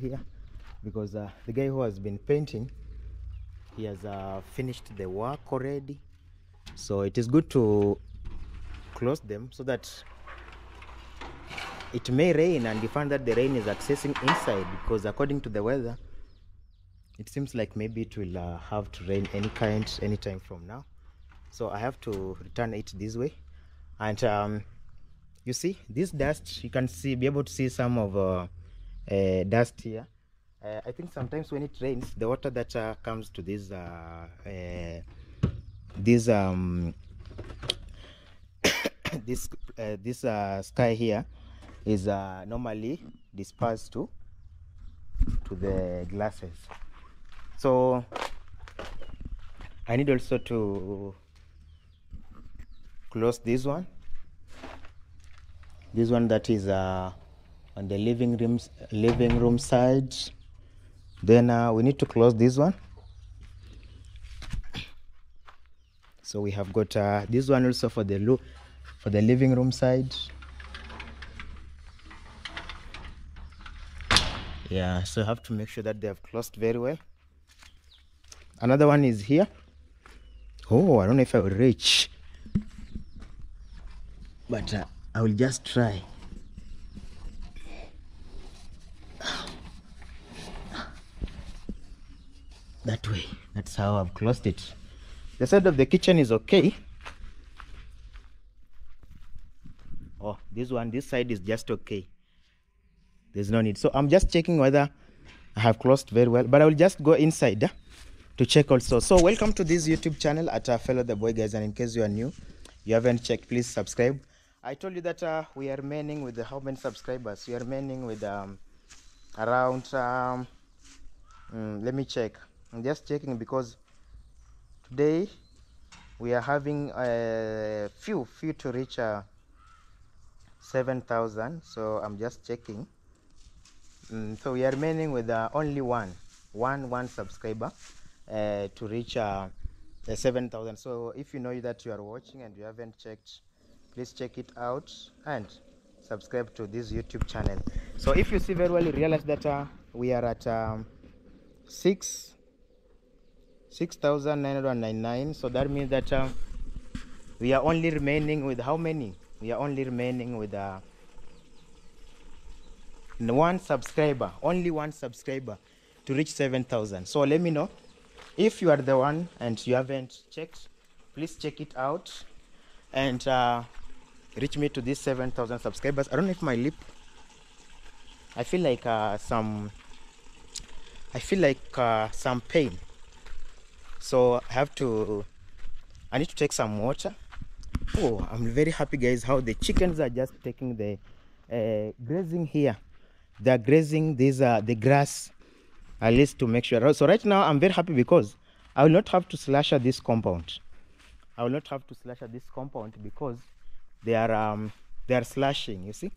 here because uh, the guy who has been painting he has uh, finished the work already. So it is good to close them so that it may rain and you find that the rain is accessing inside because according to the weather it seems like maybe it will uh, have to rain any kind anytime from now. So i have to return it this way. And um, you see this dust you can see be able to see some of uh, uh, dust here. Uh, i think sometimes when it rains the water that uh, comes to this uh, uh, this um this uh, this sky here is normally dispersed to to the glasses. So i need also to close this one. This one that is uh, on the living room living room side. Then uh, we need to close this one. So we have got uh, this one also for the for the living room side. Yeah so I have to make sure that they have closed very well. Another one is here. Oh i don't know if i will reach but uh, i will just try that way. That's how i've closed it. The side of the kitchen is okay. Oh this one this side is just okay. There's no need. So i'm just checking whether i have closed very well but i will just go inside uh, to check also. So welcome to this youtube channel at uh, Felo the boy guys and in case you are new you haven't checked please subscribe. I told you that uh, we are remaining with the how many subscribers? We are remaining with um, around um, mm, let me check i'm just checking because today we are having a few few to reach uh, 7000 so i'm just checking Mm, so we are remaining with uh, only one, one, one subscriber uh, to reach uh, the 7,000. So if you know that you are watching and you haven't checked, please check it out and subscribe to this YouTube channel. So if you see very well, you realize that uh, we are at um, six, 6,999. So that means that uh, we are only remaining with how many? We are only remaining with uh, one subscriber only one subscriber to reach 7000 so let me know if you are the one and you haven't checked please check it out and uh, reach me to these 7000 subscribers i don't know if my lip i feel like uh, some i feel like uh, some pain so i have to i need to take some water. Oh i'm very happy guys how the chickens are just taking the uh, grazing here. They're grazing these uh, the grass at least to make sure. So right now i'm very happy because i will not have to slash at this compound. I will not have to slash at this compound because they are um they are slashing you see?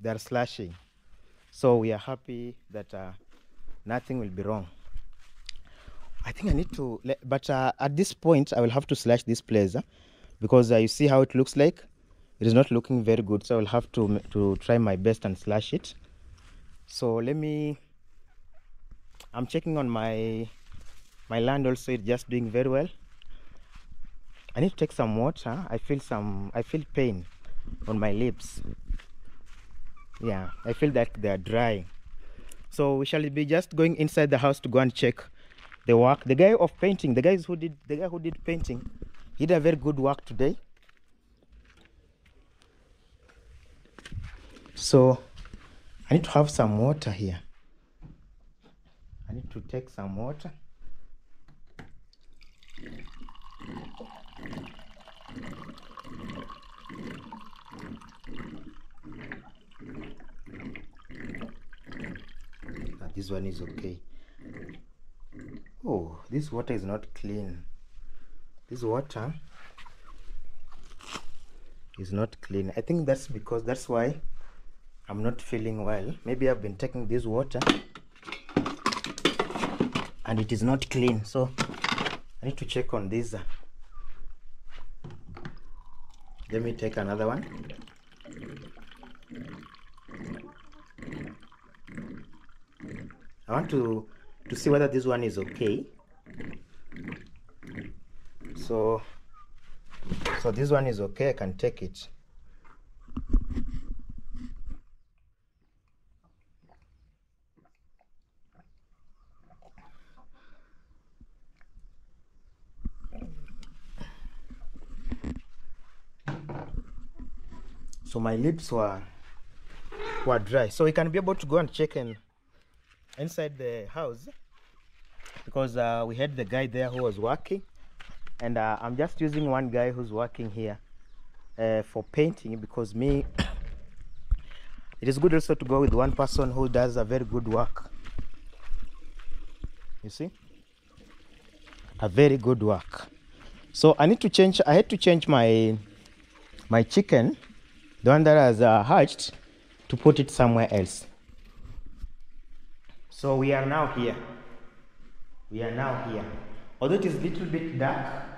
They are slashing. So we are happy that uh, nothing will be wrong i think i need to but uh, at this point i will have to slash this place because uh, you see how it looks like? It is not looking very good so i will have to to try my best and slash it. So let me i'm checking on my my land also it's just doing very well. I need to take some water. I feel some i feel pain on my lips. Yeah i feel that they are dry. So we shall be just going inside the house to go and check the work the guy of painting the guys who did the guy who did painting he did a very good work today so I need to have some water here. I need to take some water. This one is okay oh this water is not clean. This water is not clean. I think that's because that's why i'm not feeling well. Maybe i've been taking this water and it is not clean. So i need to check on this. Let me take another one. I want to to see whether this one is okay. So so this one is okay, I can take it. So my lips were were dry. So we can be able to go and check in inside the house because uh, we had the guy there who was working and uh, I'm just using one guy who's working here uh, for painting because me it is good also to go with one person who does a very good work. You see? A very good work. So I need to change I had to change my my chicken the one that has uh, hatched to put it somewhere else. So we are now here we are now here. Although it is a little bit dark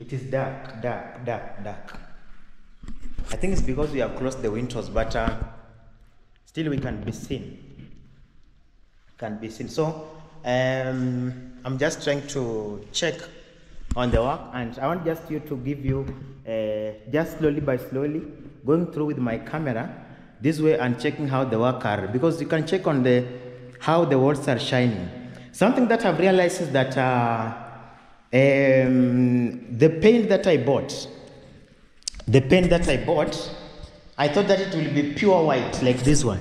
it is dark dark dark dark. I think it's because we have closed the windows but uh, still we can be seen. Can be seen. So um, i'm just trying to check on the work and i want just you to give you uh, just slowly by slowly going through with my camera this way and checking how the work are. Because you can check on the how the walls are shining something that i've realized is that uh, um, the paint that i bought the paint that i bought i thought that it will be pure white like this one.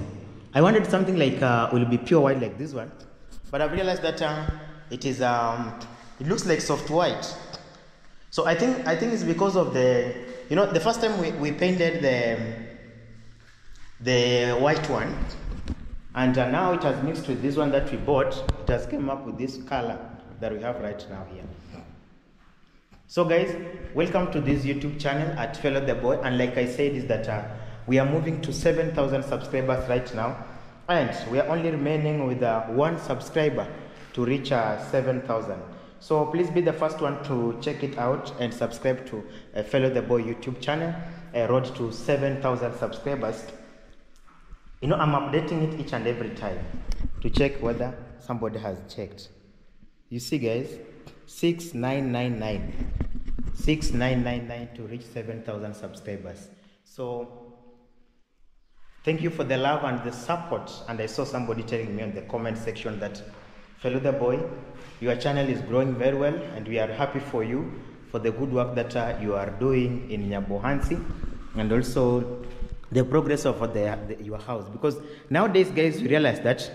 I wanted something like uh, will be pure white like this one. But i've realized that uh, it is um, it looks like soft white. So i think i think it's because of the you know the first time we, we painted the the white one and uh, now it has mixed with this one that we bought. It has come up with this color that we have right now here. So guys welcome to this youtube channel at Felo the boy. And like i said is that uh, we are moving to 7000 subscribers right now. And we are only remaining with uh, one subscriber to reach uh, 7000 so please be the first one to check it out and subscribe to uh, Felo the boy youtube channel uh, road to 7000 subscribers you know, I'm updating it each and every time to check whether somebody has checked. You see, guys, 6999. 6999 to reach 7,000 subscribers. So, thank you for the love and the support. And I saw somebody telling me on the comment section that, Felo the boy, your channel is growing very well, and we are happy for you for the good work that uh, you are doing in Nyabohansi and also the progress of the, the, your house. Because nowadays guys you realize that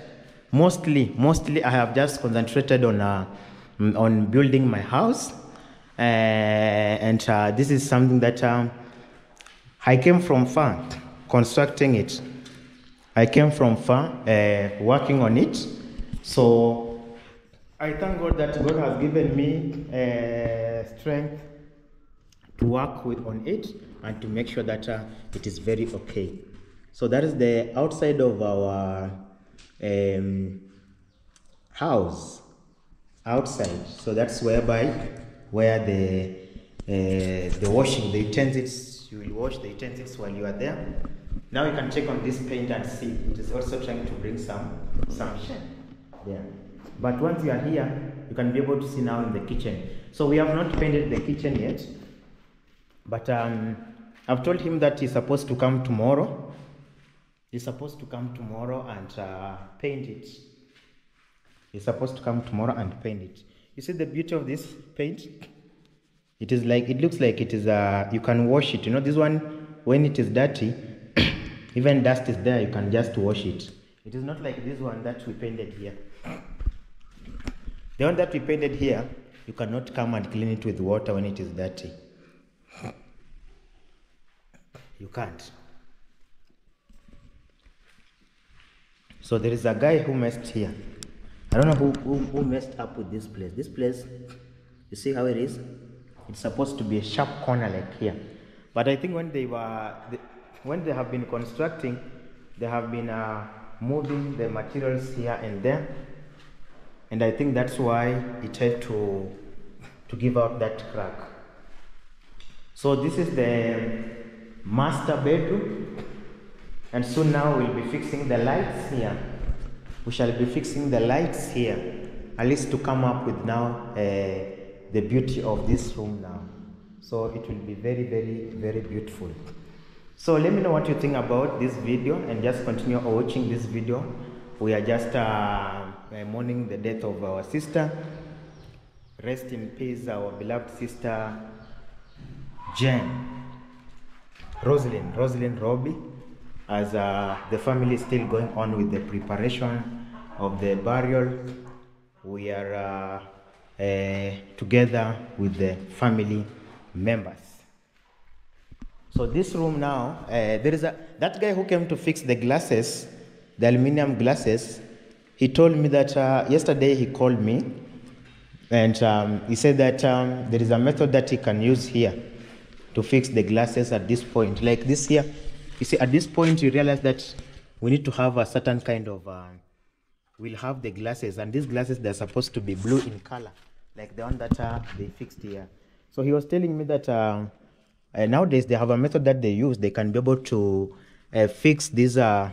mostly mostly i have just concentrated on uh, on building my house. Uh, and uh, this is something that um, i came from far constructing it. I came from far uh, working on it. So i thank god that god has given me uh, strength to work with on it and to make sure that uh, it is very okay. So that is the outside of our um, house. Outside. So that's whereby where the uh, the washing the utensils you will wash the utensils while you are there. Now you can check on this paint and see. It is also trying to bring some some shine. There but once you are here you can be able to see now in the kitchen. So we have not painted the kitchen yet but um, I've told him that he's supposed to come tomorrow. He's supposed to come tomorrow and uh, paint it. He's supposed to come tomorrow and paint it. You see the beauty of this paint? It is like, it looks like it is, uh, you can wash it. You know, this one, when it is dirty, even dust is there, you can just wash it. It is not like this one that we painted here. The one that we painted here, you cannot come and clean it with water when it is dirty. You can't. So there is a guy who messed here. I don't know who, who, who messed up with this place. This place, you see how it is? It's supposed to be a sharp corner like here. But I think when they were, when they have been constructing, they have been uh, moving the materials here and there. And I think that's why it had to, to give out that crack. So this is the master bedroom and soon now we'll be fixing the lights here we shall be fixing the lights here, at least to come up with now uh, the beauty of this room now. So it will be very, very, very beautiful. So let me know what you think about this video and just continue watching this video. We are just uh, mourning the death of our sister. Rest in peace, our beloved sister Jen. Rosalind, Rosalind Robbie, as uh, the family is still going on with the preparation of the burial. We are uh, uh, together with the family members. So this room now, uh, there is a that guy who came to fix the glasses, the aluminum glasses. He told me that uh, yesterday he called me, and um, he said that um, there is a method that he can use here to fix the glasses at this point. Like this here, you see, at this point, you realize that we need to have a certain kind of, uh, we'll have the glasses, and these glasses, they're supposed to be blue in color, like the one that uh, they fixed here. So he was telling me that uh, uh, nowadays they have a method that they use, they can be able to uh, fix these, uh,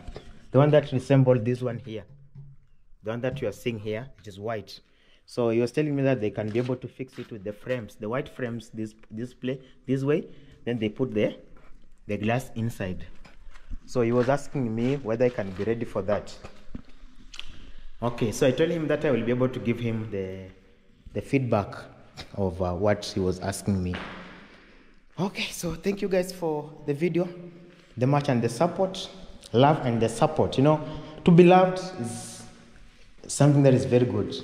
the one that resembles this one here. The one that you are seeing here, it is white. So he was telling me that they can be able to fix it with the frames, the white frames, this display this way. Then they put the the glass inside. So he was asking me whether I can be ready for that. Okay, so I told him that I will be able to give him the the feedback of uh, what he was asking me. Okay, so thank you guys for the video, the match and the support, love and the support. You know, to be loved is something that is very good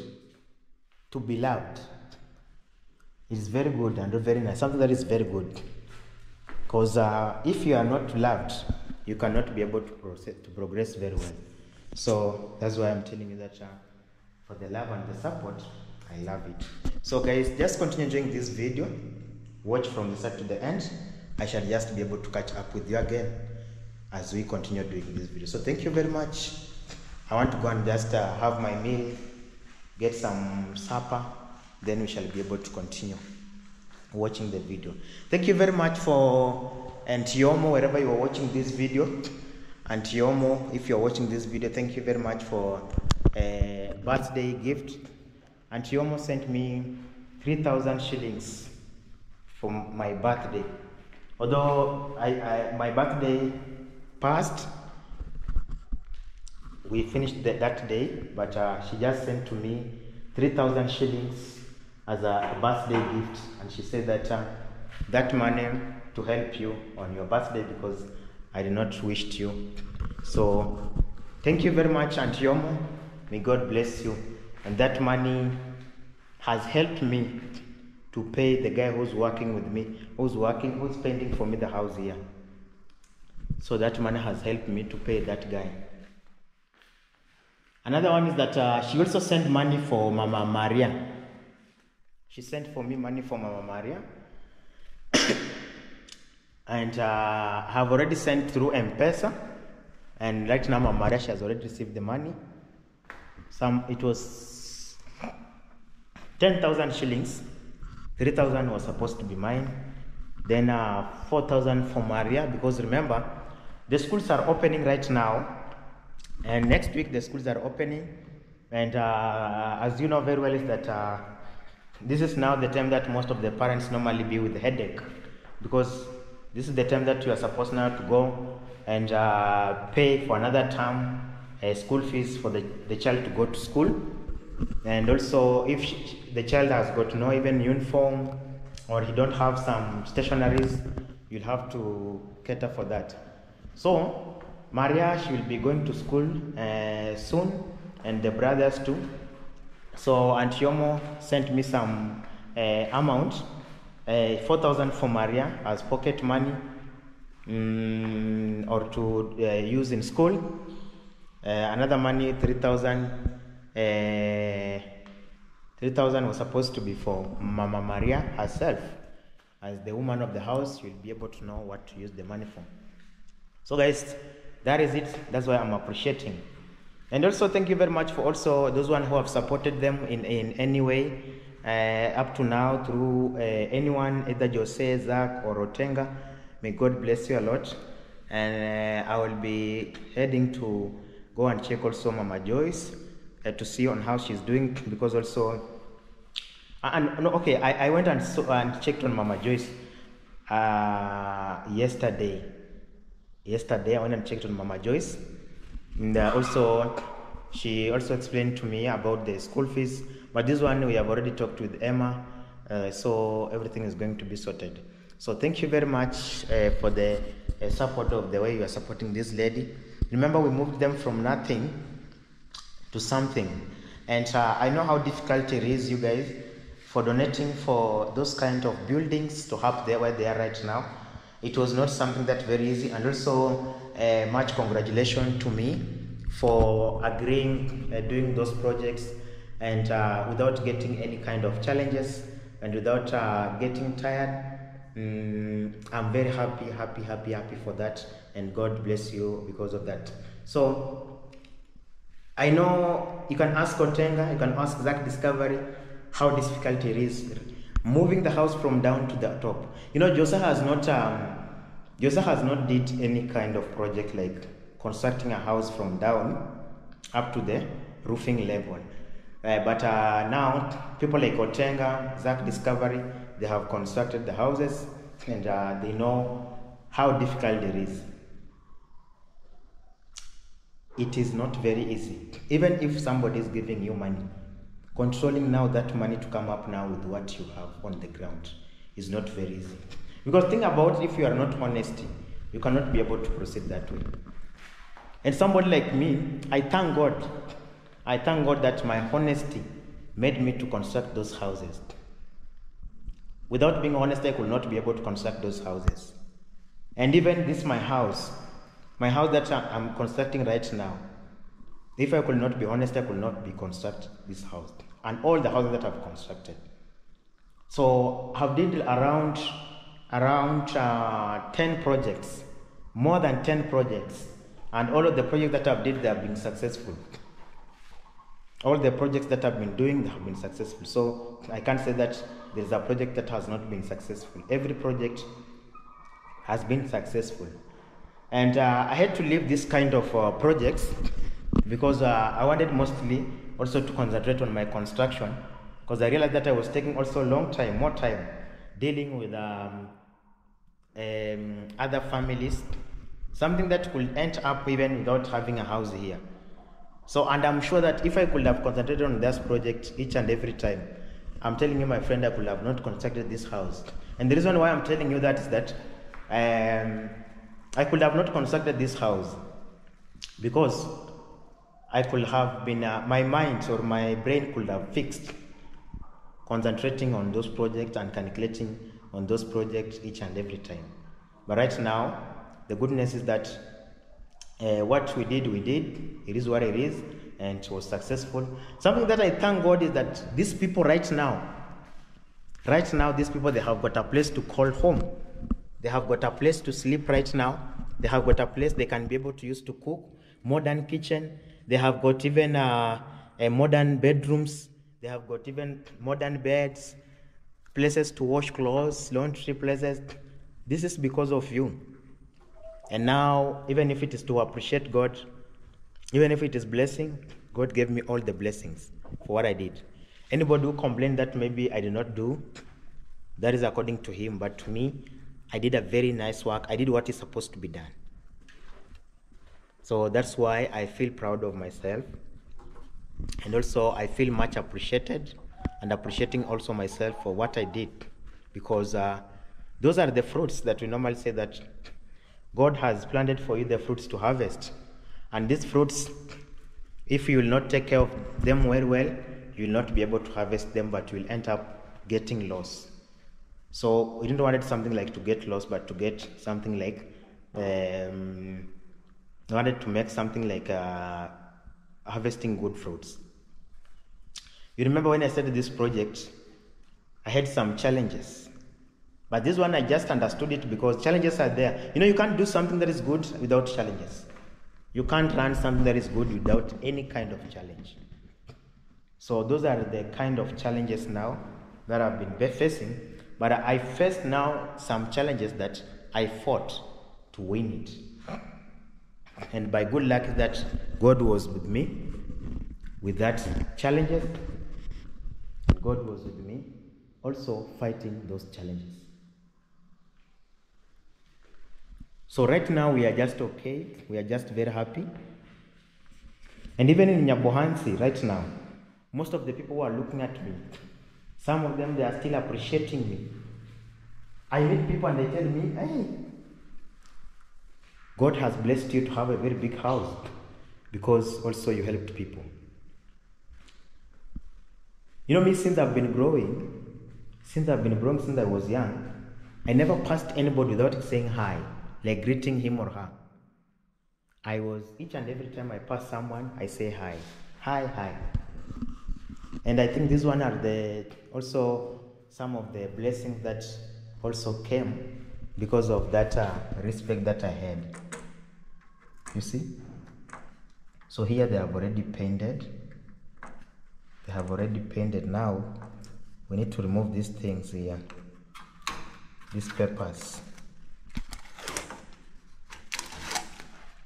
to be loved is very good and very nice, something that is very good. Because uh, if you are not loved, you cannot be able to, process, to progress very well. So that's why I'm telling you that uh, for the love and the support, I love it. So guys, just continue enjoying this video. Watch from the start to the end. I shall just be able to catch up with you again as we continue doing this video. So thank you very much. I want to go and just uh, have my meal get some supper, then we shall be able to continue watching the video. Thank you very much for Antiomo, wherever you are watching this video. Antiomo, if you are watching this video, thank you very much for a birthday gift. Antiomo sent me 3,000 shillings for my birthday. Although I, I, my birthday passed, we finished the, that day, but uh, she just sent to me 3,000 shillings as a birthday gift. And she said that uh, that money to help you on your birthday because I did not wish you. So thank you very much, Aunt Yomo. May God bless you. And that money has helped me to pay the guy who's working with me, who's working, who's painting for me the house here. So that money has helped me to pay that guy. Another one is that uh, she also sent money for Mama Maria. She sent for me money for Mama Maria. and uh, I have already sent through M-Pesa. And right now Mama Maria, she has already received the money. Some, it was 10,000 shillings. 3,000 was supposed to be mine. Then uh, 4,000 for Maria, because remember, the schools are opening right now and next week the schools are opening. And uh, as you know very well is that uh, this is now the time that most of the parents normally be with headache. Because this is the time that you are supposed now to go and uh, pay for another term uh, school fees for the, the child to go to school. And also if she, the child has got no even uniform or he don't have some stationaries you'll have to cater for that. So Maria, she will be going to school uh, soon, and the brothers too. So Antiomo sent me some uh, amount, uh, 4,000 for Maria as pocket money um, or to uh, use in school. Another money, 3,000. Uh, 3,000 was supposed to be for Mama Maria herself. As the woman of the house, she will be able to know what to use the money for. So guys, that is it. That's why I'm appreciating. And also thank you very much for also those one who have supported them in, in any way uh, up to now through uh, anyone, either Jose, Zak, or Rotenga. May God bless you a lot. And uh, I will be heading to go and check also Mama Joyce uh, to see on how she's doing because also and no, okay, I, I went and saw, and checked on Mama Joyce uh, yesterday. Yesterday, I went and checked on Mama Joyce, and uh, also she also explained to me about the school fees. But this one we have already talked with Emma, uh, so everything is going to be sorted. So thank you very much uh, for the uh, support of the way you are supporting this lady. Remember, we moved them from nothing to something, and uh, I know how difficult it is, you guys for donating for those kind of buildings to help there where they are right now. It was not something that very easy, and also uh, much congratulations to me for agreeing uh, doing those projects and uh, without getting any kind of challenges and without uh, getting tired. Mm, I'm very happy, happy, happy, happy for that, and God bless you because of that. So I know you can ask Otenga, you can ask Zak Discovery how difficult it is moving the house from down to the top. You know, joseph has not um, Jose has not did any kind of project like constructing a house from down up to the roofing level. Uh, but uh, now people like Otenga, Zak Discovery, they have constructed the houses and uh, they know how difficult it is. It is not very easy. Even if somebody is giving you money, controlling now that money to come up now with what you have on the ground is not very easy. Because think about if you are not honest, you cannot be able to proceed that way. And somebody like me, I thank God. I thank God that my honesty made me to construct those houses. Without being honest, I could not be able to construct those houses. And even this my house, my house that I'm constructing right now, if I could not be honest, I could not be construct this house and all the houses that I've constructed. So I've did around around uh, 10 projects, more than 10 projects, and all of the projects that I've did they have been successful. All the projects that I've been doing they have been successful. So I can't say that there's a project that has not been successful. Every project has been successful, and uh, I had to leave this kind of uh, projects because uh, I wanted mostly also to concentrate on my construction because I realized that I was taking also a long time, more time, dealing with um, um, other families, something that could end up even without having a house here. So, and I'm sure that if I could have concentrated on this project each and every time, I'm telling you, my friend, I could have not constructed this house. And the reason why I'm telling you that is that um, I could have not constructed this house because I could have been, uh, my mind or my brain could have fixed concentrating on those projects and calculating on those projects each and every time. But right now, the goodness is that uh, what we did, we did. It is what it is, and it was successful. Something that I thank God is that these people right now, right now, these people they have got a place to call home. They have got a place to sleep right now. They have got a place they can be able to use to cook, modern kitchen. They have got even uh, uh, modern bedrooms. They have got even modern beds, places to wash clothes, laundry places. This is because of you. And now, even if it is to appreciate God, even if it is blessing, God gave me all the blessings for what I did. Anybody who complained that maybe I did not do, that is according to him. But to me, I did a very nice work. I did what is supposed to be done. So that's why I feel proud of myself. And also, I feel much appreciated and appreciating also myself for what I did. Because uh, those are the fruits that we normally say that God has planted for you the fruits to harvest. And these fruits, if you will not take care of them very well, you will not be able to harvest them, but you will end up getting lost. So we didn't want something like to get lost, but to get something like um, wanted to make something like uh, harvesting good fruits. You remember when I started this project, I had some challenges. But this one, I just understood it because challenges are there. You know, you can't do something that is good without challenges. You can't run something that is good without any kind of challenge. So, those are the kind of challenges now that I've been facing. But I faced now some challenges that I fought to win it. And by good luck that God was with me with that challenges. God was with me also fighting those challenges. So right now we are just okay. We are just very happy. And even in Nyabohansi right now, most of the people who are looking at me, some of them they are still appreciating me. I meet people and they tell me, hey, God has blessed you to have a very big house because also you helped people. You know me, since I've been growing, since I've been growing since I was young, I never passed anybody without saying hi, like greeting him or her. I was each and every time I pass someone, I say hi, hi, hi. And I think these one are the also some of the blessings that also came because of that uh, respect that I had. You see? So here they have already painted. They have already painted. Now we need to remove these things here. These papers.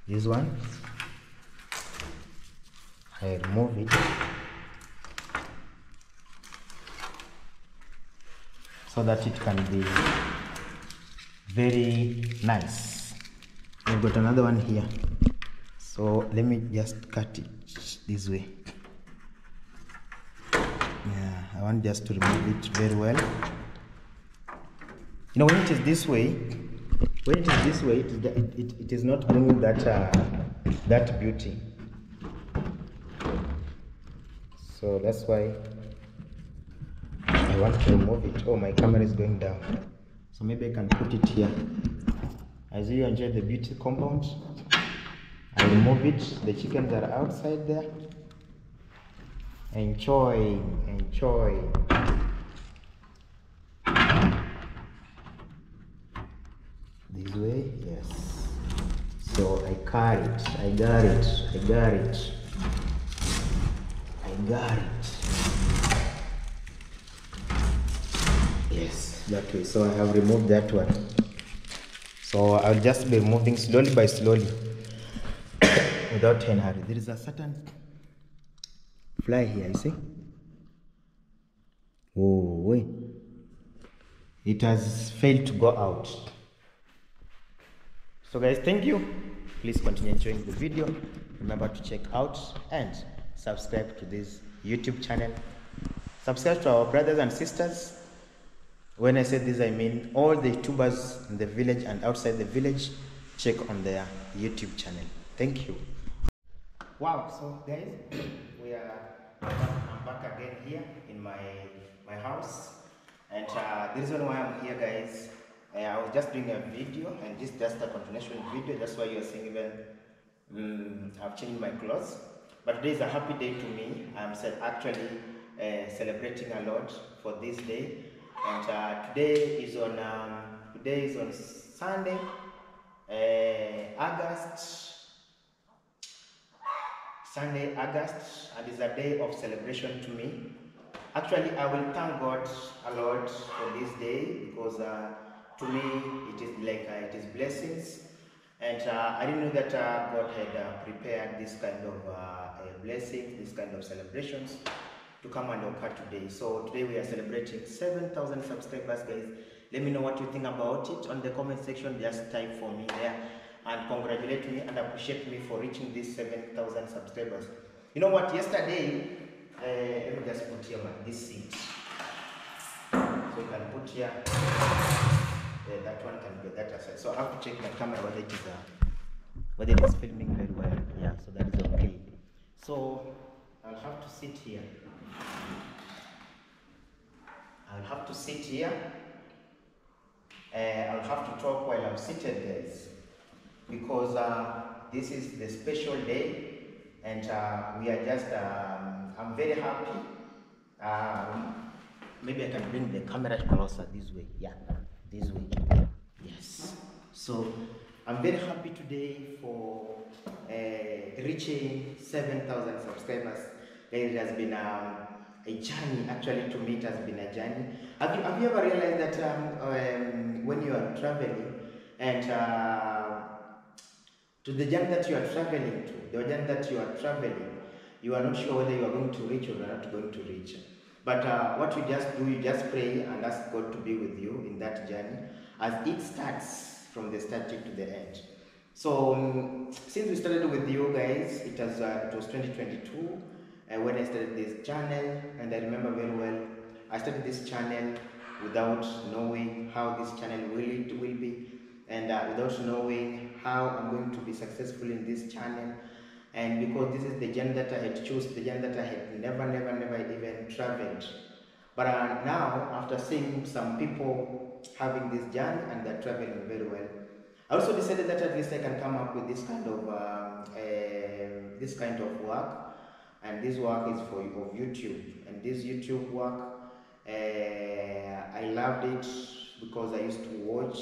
This one. I remove it. So that it can be very nice. I've got another one here. So let me just cut it this way. Yeah, I want just to remove it very well. You know, when it is this way, when it is this way, it, it, it, is not bringing that uh, that beauty. So that's why I want to remove it. Oh, my camera is going down. So maybe I can put it here. As you enjoy the beauty compound, I remove it. The chickens are outside there. Enjoy, enjoy. This way, yes. So I got it, I got it, I got it. I got it. Yes, that way. So I have removed that one. So I'll just be moving slowly by slowly without any hurry. There is a certain fly here, you see? Oh, wait. It has failed to go out. So guys, thank you. Please continue enjoying the video. Remember to check out and subscribe to this YouTube channel. Subscribe to our brothers and sisters. When I say this, I mean all the YouTubers in the village and outside the village. Check on their YouTube channel. Thank you. Wow, so guys, we are I'm back again here in my my house, and uh, the reason why I'm here, guys, I was just doing a video, and this just a continuation video. That's why you're seeing even um, I've changed my clothes. But today is a happy day to me. I'm actually uh, celebrating a lot for this day, and uh, today is on um, today is on Sunday, uh, August Sunday, August, and it's a day of celebration to me. Actually, I will thank God a lot for this day because uh, to me it is like uh, it is blessings, and uh, I didn't know that uh, God had uh, prepared this kind of uh, blessings, this kind of celebrations to come and occur today. So today we are celebrating 7,000 subscribers, guys. Let me know what you think about it on the comment section. Just type for me there and congratulate me and appreciate me for reaching these 7,000 subscribers. You know what? Yesterday, uh, let me just put here my, this seat. So you can put here, uh, that one can be that aside. So I have to check my camera whether it is, uh, whether it is filming very well. Yeah, so that is okay. So I'll have to sit here. I'll have to sit here. Uh, I'll have to talk while I'm seated, guys because uh, this is the special day and uh, we are just um, i'm very happy. Um, maybe i can bring the camera closer this way. Yeah this way. Yes. So i'm very happy today for uh, reaching 7000 subscribers. It has been um, a journey. Actually to me it has been a journey. Have you, have you ever realized that um, um, when you are traveling and uh, to the journey that you are traveling to, the journey that you are traveling, you are not sure whether you are going to reach or not going to reach. But uh, what you just do, you just pray and ask God to be with you in that journey as it starts from the starting to the end. So um, since we started with you guys, it was uh, it was 2022 uh, when I started this channel, and I remember very well. I started this channel without knowing how this channel will it will be, and uh, without knowing how I'm going to be successful in this channel. And because this is the journey that I had chosen, the journey that I had never, never, never even traveled. But uh, now, after seeing some people having this journey and they're traveling very well, I also decided that at least I can come up with this kind of um, uh, this kind of work, and this work is for of YouTube. And this YouTube work, uh, I loved it because I used to watch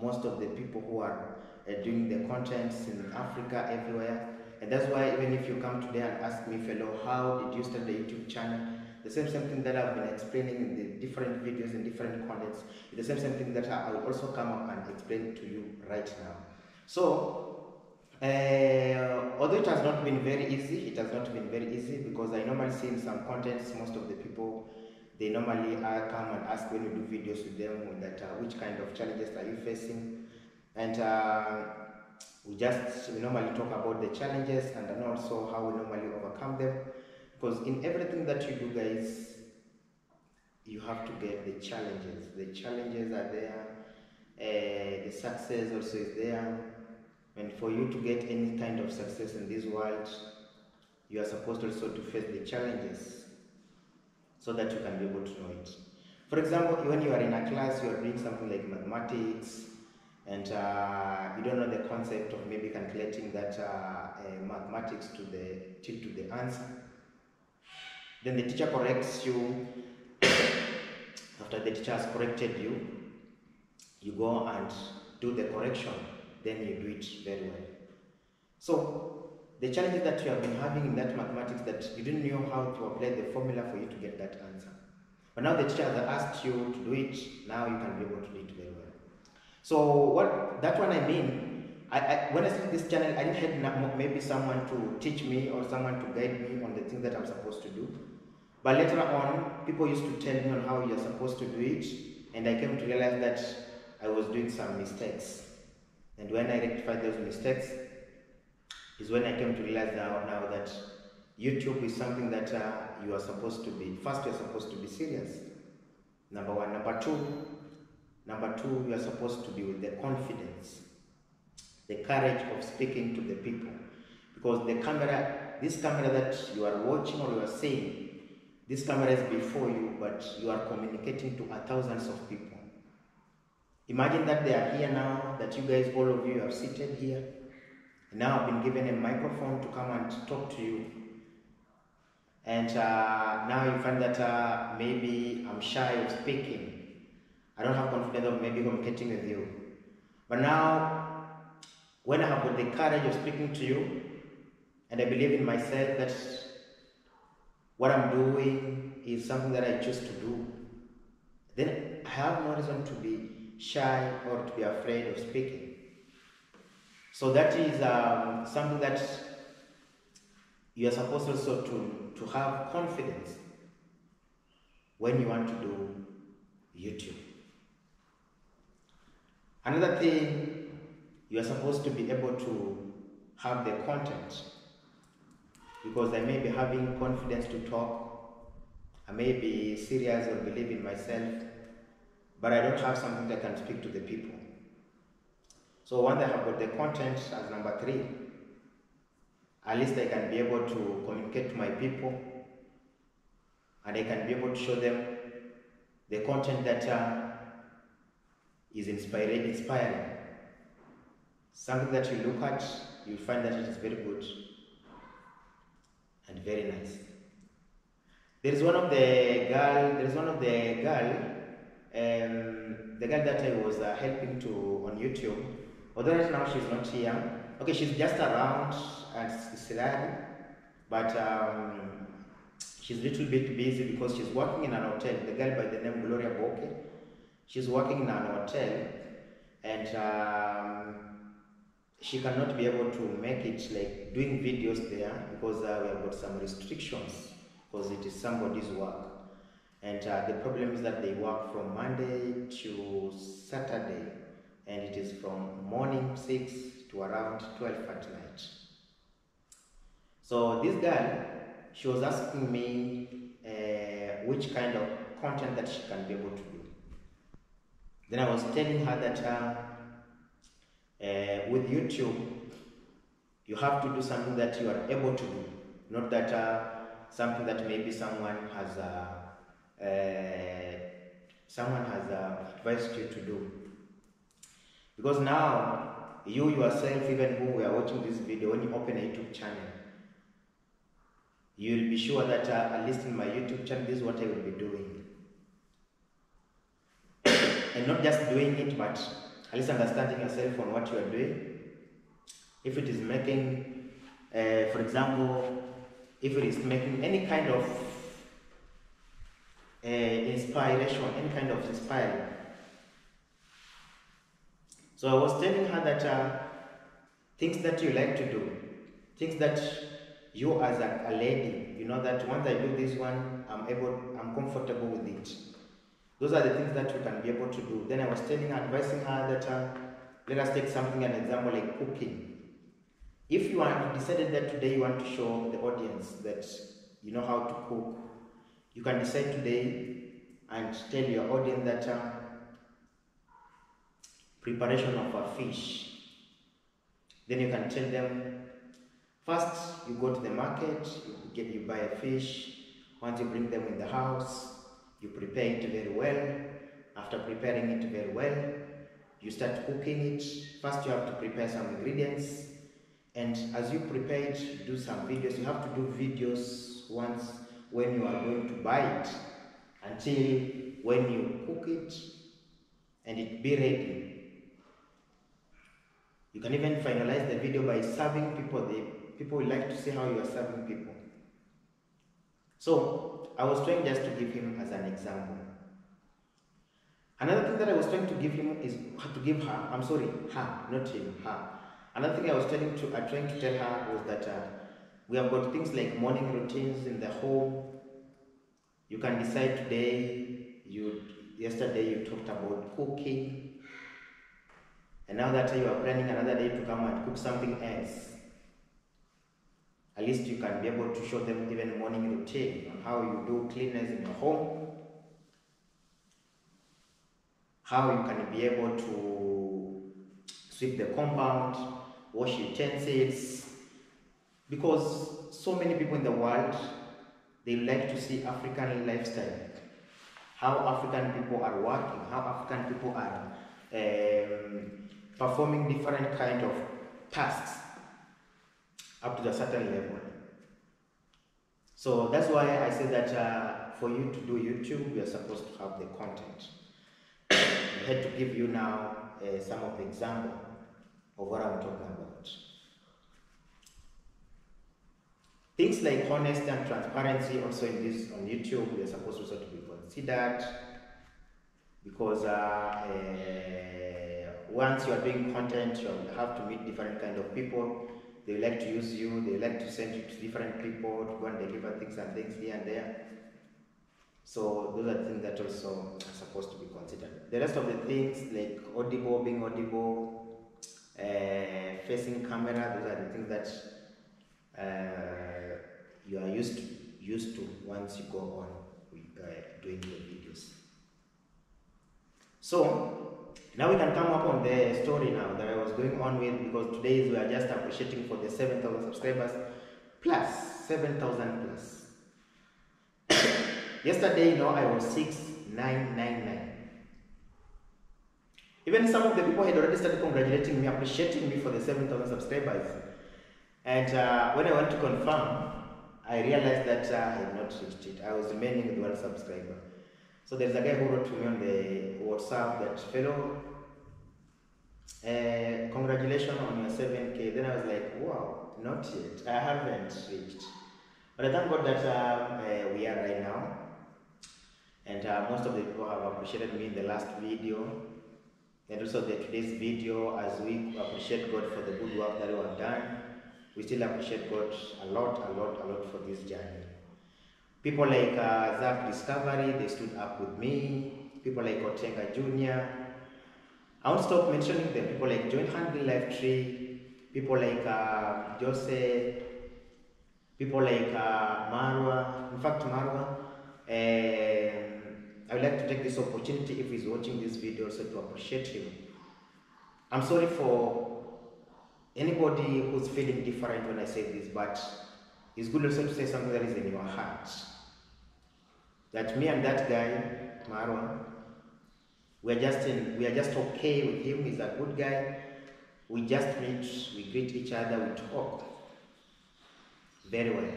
most of the people who are uh, doing the contents in Africa everywhere. And that's why even if you come today and ask me, Felo, how did you start the YouTube channel? The same same thing that I've been explaining in the different videos and different contents. The same same thing that I will also come up and explain to you right now. So, uh, although it has not been very easy, it has not been very easy because I normally see in some contents most of the people they normally uh, come and ask when you do videos with them that uh, which kind of challenges are you facing, and uh, we just we normally talk about the challenges and then also how we normally overcome them. Because in everything that you do guys you have to get the challenges. The challenges are there uh, the success also is there. And for you to get any kind of success in this world you are supposed also to face the challenges so that you can be able to know it. For example when you are in a class you are doing something like mathematics and uh, you don't know the concept of maybe calculating that uh, uh, mathematics to the to, to the answer. Then the teacher corrects you. After the teacher has corrected you you go and do the correction. Then you do it very well. So the challenges that you have been having in that mathematics that you didn't know how to apply the formula for you to get that answer but now the teacher has asked you to do it now you can be able to do it very well so what that one I mean, I, I when I started this channel, I didn't have maybe someone to teach me or someone to guide me on the things that I'm supposed to do. But later on, people used to tell me on how you're supposed to do it, and I came to realize that I was doing some mistakes. And when I rectified those mistakes, is when I came to realize now, now that YouTube is something that uh, you are supposed to be. First, you're supposed to be serious. Number one. Number two, Number two, you are supposed to be with the confidence, the courage of speaking to the people. Because the camera, this camera that you are watching or you are seeing, this camera is before you, but you are communicating to thousands of people. Imagine that they are here now, that you guys, all of you, are seated here. Now I've been given a microphone to come and talk to you. And uh, now you find that uh, maybe I'm shy of speaking I don't have confidence of maybe communicating with you. But now, when I have got the courage of speaking to you, and I believe in myself that what I'm doing is something that I choose to do, then I have no reason to be shy or to be afraid of speaking. So that is um, something that you are supposed also to, to have confidence when you want to do YouTube. Another thing, you are supposed to be able to have the content because I may be having confidence to talk, I may be serious or believe in myself, but I don't have something that can speak to the people. So once I have got the content as number three, at least I can be able to communicate to my people and I can be able to show them the content that uh, is inspiring, inspiring. Something that you look at, you find that it is very good and very nice. There is one of the girl, there is one of the girl, um, the girl that I was uh, helping to on YouTube. Although right now she's not here. Okay, she's just around at Israel, but um, she's a little bit busy because she's working in an hotel. The girl by the name Gloria Boke. She's working in an hotel, and um, she cannot be able to make it like doing videos there because uh, we have got some restrictions because it is somebody's work. And uh, the problem is that they work from Monday to Saturday and it is from morning 6 to around 12 at night. So this girl, she was asking me uh, which kind of content that she can be able to do. Then I was telling her that uh, uh, with YouTube, you have to do something that you are able to do, not that uh, something that maybe someone has uh, uh, someone has advised you to do. Because now you yourself, even who are watching this video, when you open a YouTube channel, you'll be sure that uh, at least in my YouTube channel, this is what I will be doing. and not just doing it, but at least understanding yourself on what you are doing. If it is making, uh, for example, if it is making any kind of uh, inspiration, any kind of inspiring. So I was telling her that uh, things that you like to do, things that you as a, a, lady, you know that once I do this one, I'm able, I'm comfortable with it. Those are the things that you can be able to do. Then I was telling advising her that uh, let us take something, an example like cooking. If you are decided that today you want to show the audience that you know how to cook, you can decide today and tell your audience that uh, preparation of a fish. Then you can tell them first you go to the market, you get you buy a fish. Once you bring them in the house, you prepare it very well. After preparing it very well, you start cooking it. First you have to prepare some ingredients and as you prepare it, you do some videos. You have to do videos once when you are going to buy it until when you cook it and it be ready. You can even finalize the video by serving people. The people will like to see how you are serving people. So I was trying just to give him as an example. Another thing that I was trying to give him is to give her, I'm sorry, her, not him, her. Another thing I was trying to, uh, trying to tell her was that uh, we have got things like morning routines in the home. You can decide today, you yesterday you talked about cooking, and now that you are planning another day to come and cook something else. At least you can be able to show them even morning routine on how you do cleanliness in your home, how you can be able to sweep the compound, wash your utensils, because so many people in the world they like to see African lifestyle, how African people are working, how African people are um, performing different kind of tasks up to a certain level. So that's why I say that uh, for you to do YouTube, you are supposed to have the content. I had to give you now uh, some of the example of what I'm talking about. Things like honesty and transparency also in this on YouTube, they're supposed also to be considered because uh, uh, once you are doing content, you have to meet different kind of people. They like to use you, they like to send you to different people to go and deliver things and things here and there. So those are things that also are supposed to be considered. The rest of the things like audible, being audible, uh, facing camera, those are the things that uh, you are used to, used to once you go on with, uh, doing your videos. So now we can come up on the story now that I was going on with because today we are just appreciating for the 7,000 subscribers plus 7,000 plus. Yesterday, you know, I was 6999. Even some of the people had already started congratulating me, appreciating me for the 7,000 subscribers. And uh, when I went to confirm, I realized that uh, I had not reached it. I was remaining with one subscriber. So there's a guy who wrote to me on the WhatsApp that, Felo, uh, congratulations on your 7K. Then I was like, wow, not yet. I haven't reached. But I thank God that um, uh, we are right now. And uh, most of the people have appreciated me in the last video. and also the today's video as we appreciate God for the good work that we have done. We still appreciate God a lot, a lot, a lot for this journey. People like uh, Zak Discovery, they stood up with me. People like Otenga Jr. I won't stop mentioning them. People like Joint Handling Life Tree, people like uh, Jose, people like uh, Marwa. In fact, Marwa, um, I would like to take this opportunity if he's watching this video so to appreciate him. I'm sorry for anybody who's feeling different when I say this, but it's good also to say something that is in your heart. That me and that guy, Marwa, we're just in, we are just okay with him. He's a good guy. We just meet, we greet each other, we talk very well.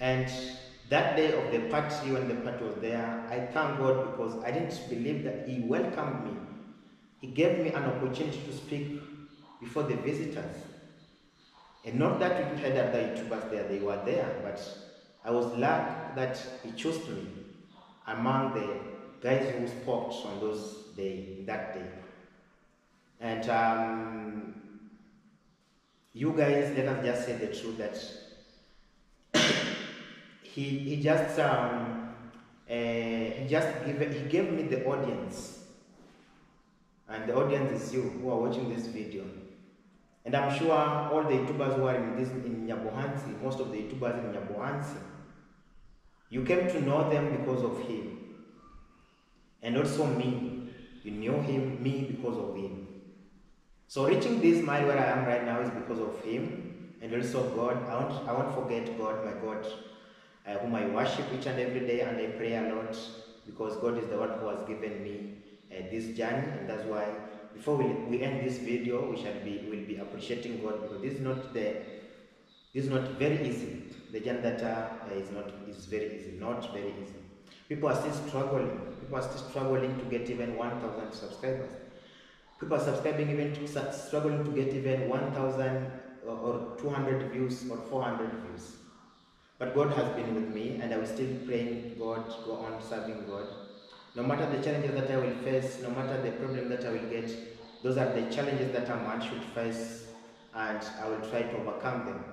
And that day of the party, when the party was there, I thank God because I didn't believe that He welcomed me. He gave me an opportunity to speak before the visitors. And not that we have other YouTubers there, they were there, but I was glad that He chose me among the guys who spoke on those day, that day. And um, you guys, let us just say the truth that he, he just um, uh, he just give, he gave me the audience and the audience is you who are watching this video and I'm sure all the YouTubers who are in this in Nyabohanse, most of the YouTubers in Nyabohanse, you came to know them because of him. And also me, you knew him, me because of him. So reaching this mile where I am right now is because of him and also God. I won't, I won't forget God, my God, uh, whom I worship each and every day and I pray a lot because God is the one who has given me uh, this journey and that's why before we, we end this video we shall be will be appreciating God because this is not the is not very easy. The journey that uh, is not is very easy, not very easy. People are still struggling. People are still struggling to get even 1,000 subscribers. People are subscribing even to, struggling to get even 1,000 or, or 200 views or 400 views. But God has been with me and I will still praying God, go on serving God. No matter the challenges that I will face, no matter the problem that I will get, those are the challenges that a man should face and I will try to overcome them.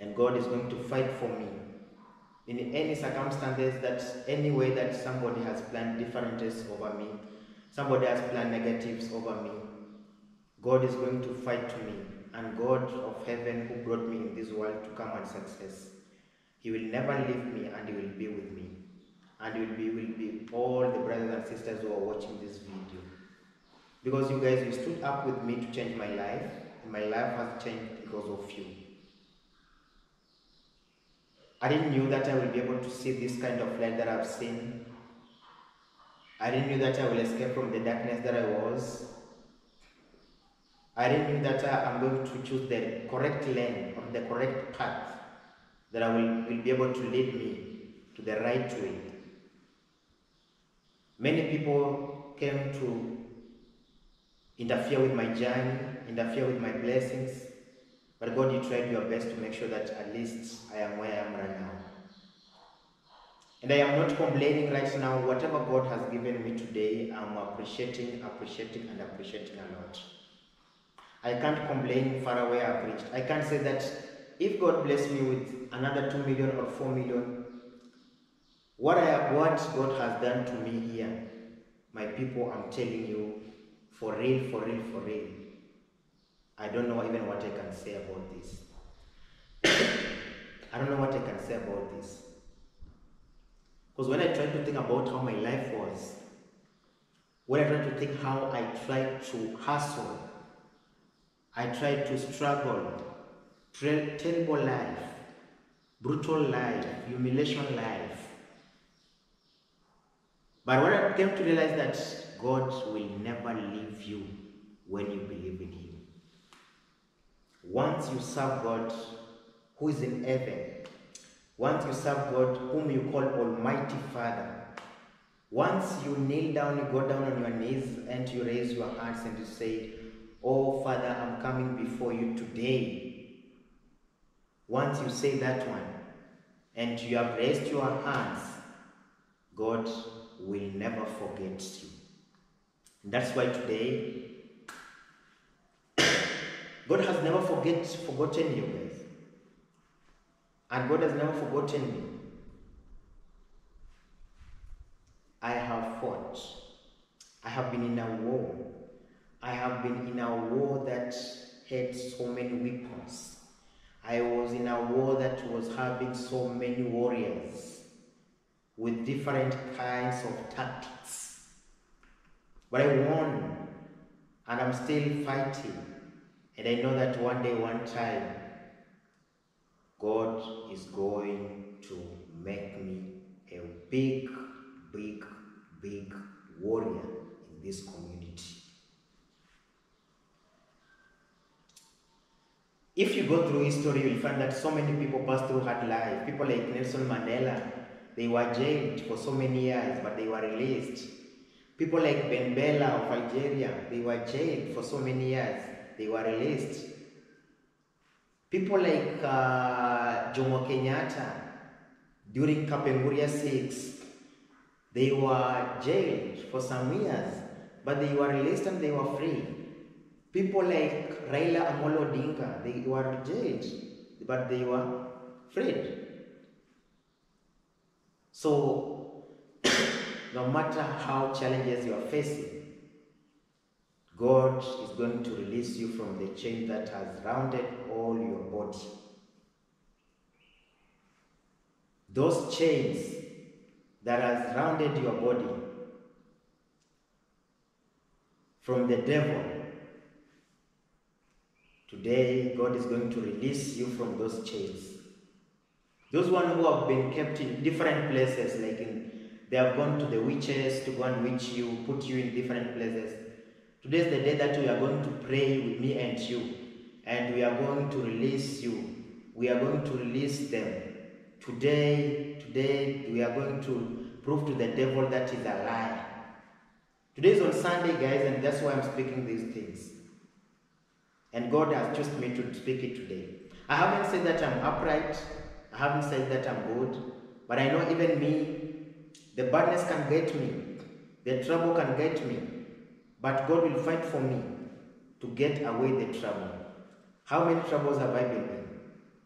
And God is going to fight for me. In any circumstances that any way that somebody has planned differences over me, somebody has planned negatives over me, God is going to fight to me. And God of heaven who brought me in this world to come and success, He will never leave me and He will be with me. And he will be will be all the brothers and sisters who are watching this video. Because you guys you stood up with me to change my life, and my life has changed because of you. I didn't knew that I will be able to see this kind of light that I've seen. I didn't knew that I will escape from the darkness that I was. I didn't knew that I'm going to choose the correct lane or the correct path that I will, will be able to lead me to the right way. Many people came to interfere with my journey, interfere with my blessings, but God, you tried your best to make sure that at least I am where I am right now. And I am not complaining right now. Whatever God has given me today, I'm appreciating, appreciating, and appreciating a lot. I can't complain far away I've reached. I can't say that if God bless me with another 2 million or 4 million, what, I, what God has done to me here, my people, I'm telling you, for real, for real, for real, I don't know even what I can say about this. I don't know what I can say about this. Because when I try to think about how my life was, when I try to think how I tried to hustle, I tried to struggle, terrible life, brutal life, humiliation life. But when I came to realize that God will never leave you when you believe in Him. Once you serve God who is in heaven, once you serve God whom you call Almighty Father, once you kneel down, you go down on your knees and you raise your hands and you say, Oh Father, I'm coming before you today. Once you say that one and you have raised your hands, God will never forget you. That's why today God has never forget forgotten you guys. And God has never forgotten me. I have fought. I have been in a war. I have been in a war that had so many weapons. I was in a war that was having so many warriors with different kinds of tactics. But I won, and I'm still fighting. And I know that one day, one time, God is going to make me a big, big, big warrior in this community. If you go through history, you'll find that so many people passed through hard life. People like Nelson Mandela, they were jailed for so many years, but they were released. People like Ben Bella of Algeria, they were jailed for so many years, they were released. People like uh, Jomo Kenyatta during Kapenguria 6, they were jailed for some years, but they were released and they were free. People like Raila Amolo Odinga, they were jailed, but they were freed. So, no matter how challenges you are facing, God is going to release you from the chain that has rounded all your body. Those chains that has rounded your body from the devil. Today, God is going to release you from those chains. Those one who have been kept in different places, like in, they have gone to the witches to go and witch you, put you in different places. Today is the day that we are going to pray with me and you, and we are going to release you. We are going to release them. Today, today, we are going to prove to the devil that is a lie. Today is on Sunday, guys, and that's why I'm speaking these things. And God has chosen me to speak it today. I haven't said that I'm upright. I haven't said that I'm good. But I know even me, the badness can get me. The trouble can get me. But God will fight for me to get away the trouble. How many troubles have I been in?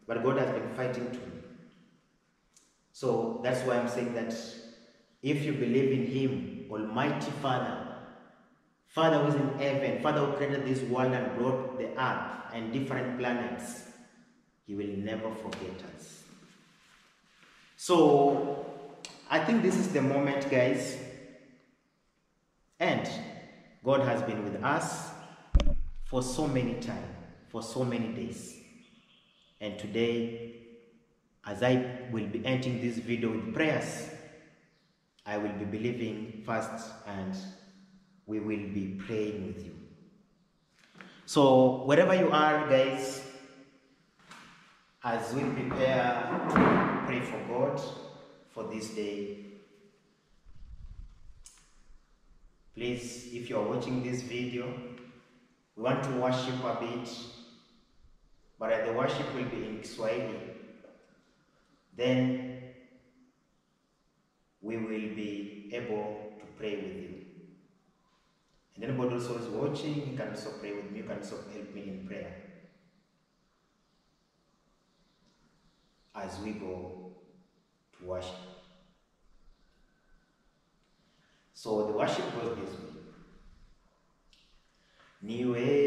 But God has been fighting to me. So that's why I'm saying that if you believe in Him, Almighty Father, Father who is in heaven, Father who created this world and brought the earth and different planets, He will never forget us. So I think this is the moment, guys. And God has been with us for so many time, for so many days. And today, as I will be ending this video with prayers, I will be believing first and we will be praying with you. So, wherever you are, guys, as we prepare to pray for God for this day, please, if you are watching this video, we want to worship a bit, but the worship will be in Kiswahili. Then we will be able to pray with you. And anybody also is watching, you can also pray with me, you can also help me in prayer. As we go to worship. So the worship goes this way. Ni wewe,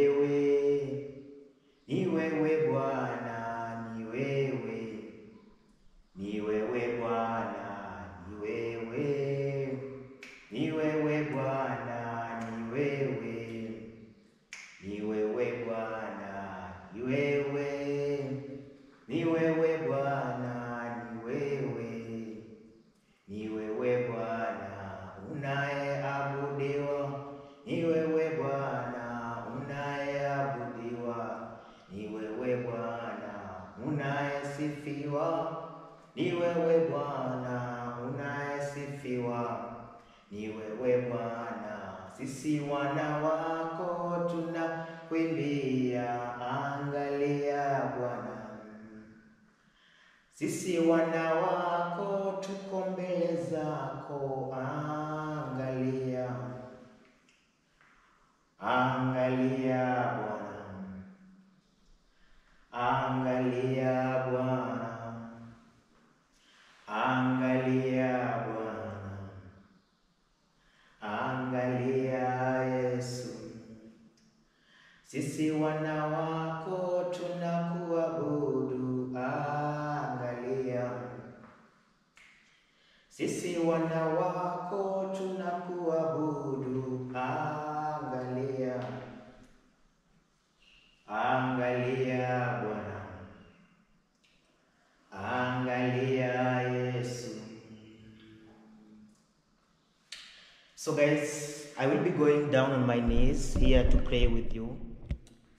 knees here to pray with you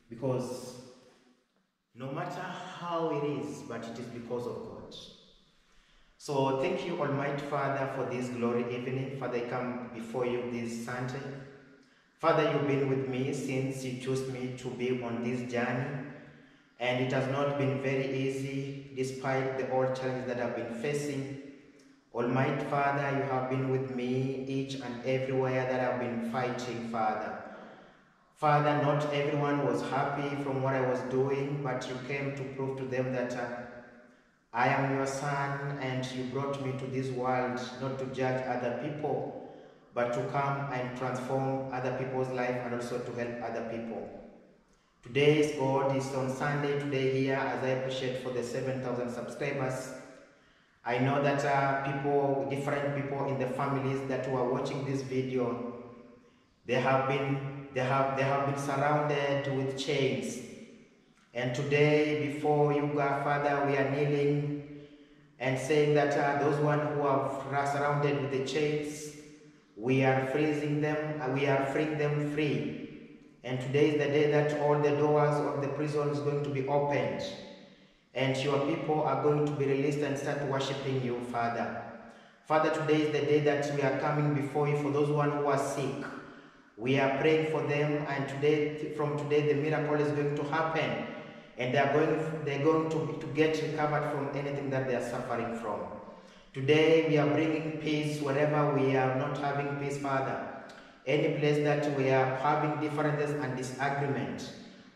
because no matter how it is, but it is because of God. So thank you, Almighty Father, for this glory evening. Father, I come before you this Sunday. Father, you've been with me since you chose me to be on this journey. And it has not been very easy despite the old challenges that I've been facing. Almighty Father, you have been with me each and everywhere that I've been fighting, Father. Father, not everyone was happy from what I was doing, but you came to prove to them that uh, I am your son and you brought me to this world not to judge other people, but to come and transform other people's life and also to help other people. Today's God is on Sunday today here as I appreciate for the 7,000 subscribers. I know that uh, people, different people in the families that were watching this video, they have been, they have, they have been surrounded with chains. And today, before you, God Father, we are kneeling and saying that uh, those one who are surrounded with the chains, we are freezing them, uh, we are freeing them free. And today is the day that all the doors of the prison is going to be opened and your people are going to be released and start worshiping you, Father. Father, today is the day that we are coming before you for those one who are sick. We are praying for them, and today, from today, the miracle is going to happen, and they are going, they're going to, to get recovered from anything that they are suffering from. Today, we are bringing peace wherever we are not having peace, Father. Any place that we are having differences and disagreement,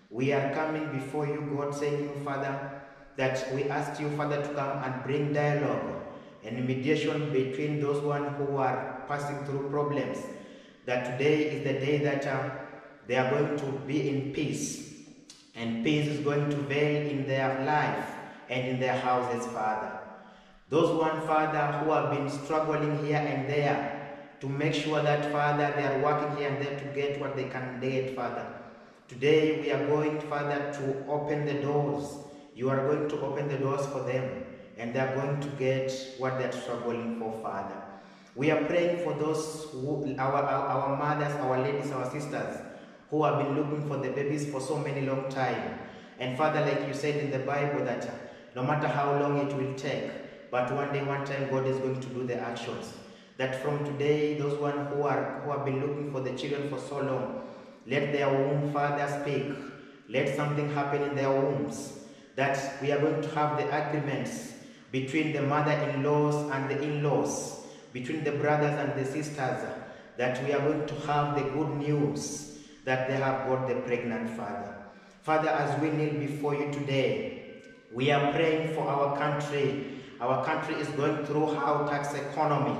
we are coming before you, God, saying, Father, that we ask you, Father, to come and bring dialogue and mediation between those one who are passing through problems. That today is the day that uh, they are going to be in peace, and peace is going to veil in their life and in their houses, Father. Those one, Father, who have been struggling here and there to make sure that, Father, they are working here and there to get what they can get, Father. Today we are going, Father, to open the doors you are going to open the doors for them and they are going to get what they're struggling for, Father. We are praying for those, who, our, our, mothers, our ladies, our sisters, who have been looking for the babies for so many long time. And Father, like you said in the Bible, that no matter how long it will take, but one day, one time, God is going to do the actions. That from today, those one who are who have been looking for the children for so long, let their womb, Father, speak. Let something happen in their wombs that we are going to have the agreements between the mother-in-laws and the in-laws, between the brothers and the sisters, that we are going to have the good news that they have got the pregnant father. Father, as we kneel before you today, we are praying for our country. Our country is going through how tax economy,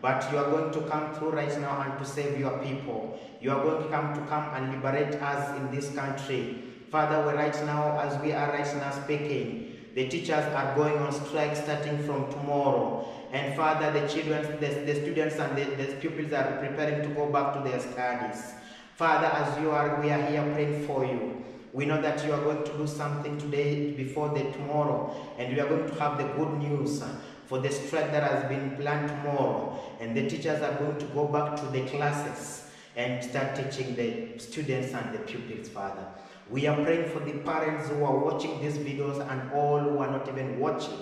but you are going to come through right now and to save your people. You are going to come to come and liberate us in this country. Father, we right now, as we are right now speaking, the teachers are going on strike starting from tomorrow. And Father, the children, the, the students and the, the pupils are preparing to go back to their studies. Father, as you are, we are here praying for you. We know that you are going to do something today before the tomorrow, and we are going to have the good news for the strike that has been planned tomorrow. And the teachers are going to go back to the classes and start teaching the students and the pupils, Father. We are praying for the parents who are watching these videos and all who are not even watching.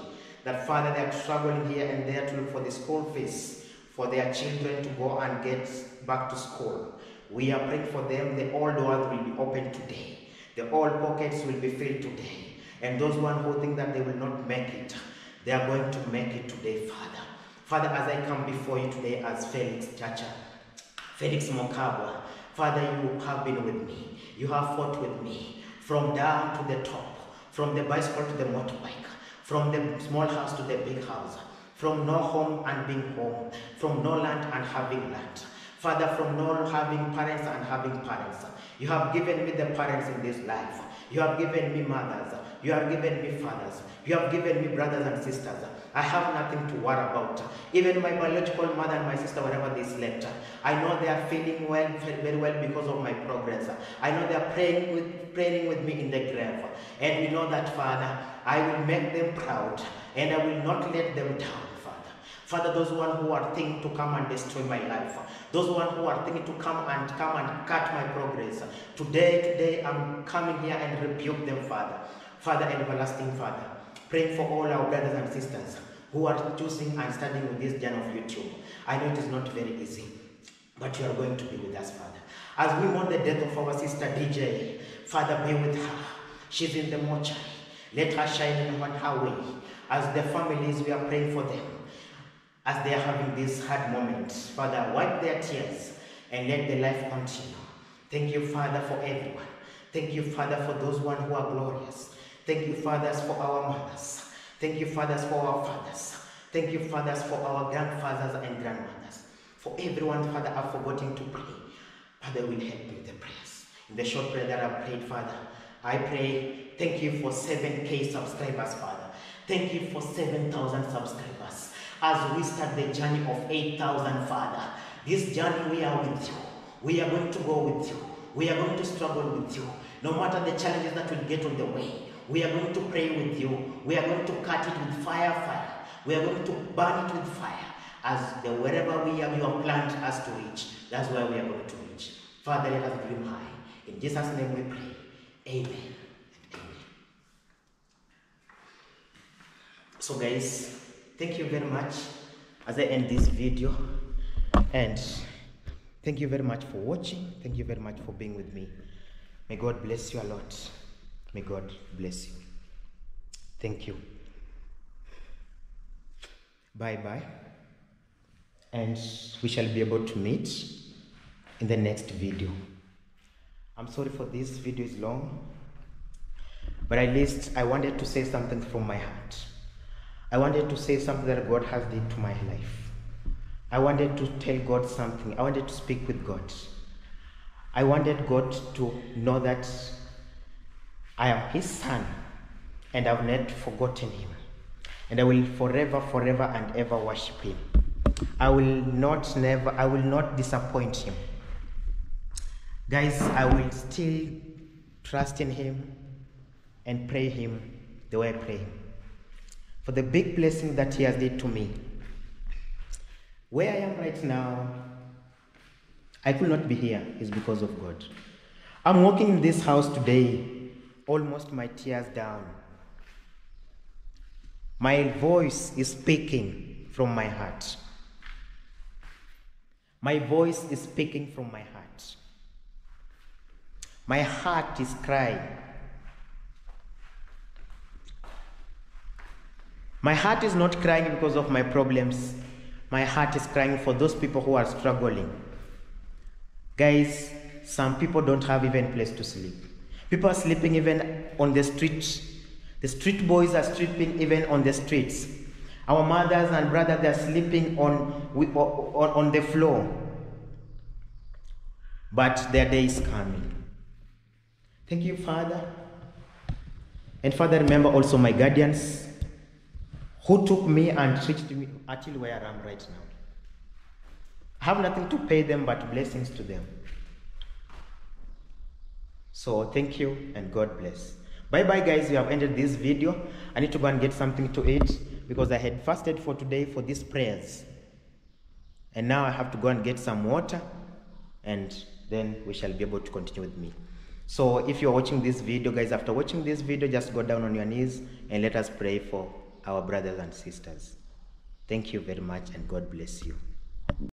That Father, they are struggling here and there to look for the school fees for their children to go and get back to school. We are praying for them. The old doors will be opened today. The old pockets will be filled today. And those one who think that they will not make it, they are going to make it today, Father. Father, as I come before you today as Felix Chacha, Felix Mokabwa, Father, you have been with me. You have fought with me from down to the top, from the bicycle to the motorbike, from the small house to the big house, from no home and being home, from no land and having land. Father, from not having parents and having parents, you have given me the parents in this life. You have given me mothers. You have given me fathers. You have given me brothers and sisters. I have nothing to worry about. Even my biological mother and my sister, wherever they slept, I know they are feeling well, very well because of my progress. I know they are praying with, praying with me in the grave. And we know that, Father, I will make them proud and I will not let them down. Father. Father, those one who are thinking to come and destroy my life, those one who are thinking to come and come and cut my progress. Today, today, I'm coming here and rebuke them, Father. Father, everlasting Father, praying for all our brothers and sisters who are choosing and studying with this journey of YouTube. I know it is not very easy, but you are going to be with us, Father. As we mourn the death of our sister DJ, Father, be with her. She's in the mortuary. Let her shine in her way. As the families, we are praying for them as they are having this hard moment. Father, wipe their tears and let their life continue. Thank you, Father, for everyone. Thank you, Father, for those one who are glorious. Thank you, fathers, for our mothers. Thank you, fathers, for our fathers. Thank you, fathers, for our grandfathers and grandmothers. For everyone, Father, I've forgotten to pray. Father, will help me with the prayers. In the short prayer that I've prayed, Father, I pray, thank you for 7K subscribers, Father. Thank you for 7,000 subscribers as we start the journey of 8,000, Father. This journey we are with you. We are going to go with you. We are going to struggle with you. No matter the challenges that will get on the way, we are going to pray with you. We are going to cut it with fire, fire. We are going to burn it with fire. As the wherever we have your planned us to reach, that's where we are going to reach. Father, let us dream high. In Jesus' name we pray. Amen. So guys, thank you very much as I end this video and thank you very much for watching. Thank you very much for being with me. May God bless you a lot. May God bless you. Thank you. Bye bye. And we shall be able to meet in the next video. I'm sorry for this video is long, but at least I wanted to say something from my heart. I wanted to say something that God has did to my life. I wanted to tell God something. I wanted to speak with God. I wanted God to know that I am His son and I've not forgotten Him. And I will forever, forever, and ever worship Him. I will not never, I will not disappoint Him. Guys, I will still trust in Him and pray Him the way I pray Him for the big blessing that He has did to me. Where I am right now, I could not be here is because of God. I'm walking in this house today, almost my tears down. My voice is speaking from my heart. My voice is speaking from my heart. My heart is crying. My heart is not crying because of my problems. My heart is crying for those people who are struggling. Guys, some people don't have even place to sleep. People are sleeping even on the streets. The street boys are sleeping even on the streets. Our mothers and brothers they are sleeping on, on, on the floor. But their day is coming. Thank you, Father. And Father, remember also my guardians who took me and reached me until where I am right now. I have nothing to pay them but blessings to them. So thank you and God bless. Bye bye guys, we have ended this video. I need to go and get something to eat because I had fasted for today for these prayers. And now I have to go and get some water and then we shall be able to continue with me. So if you're watching this video guys, after watching this video, just go down on your knees and let us pray for our brothers and sisters. Thank you very much and God bless you.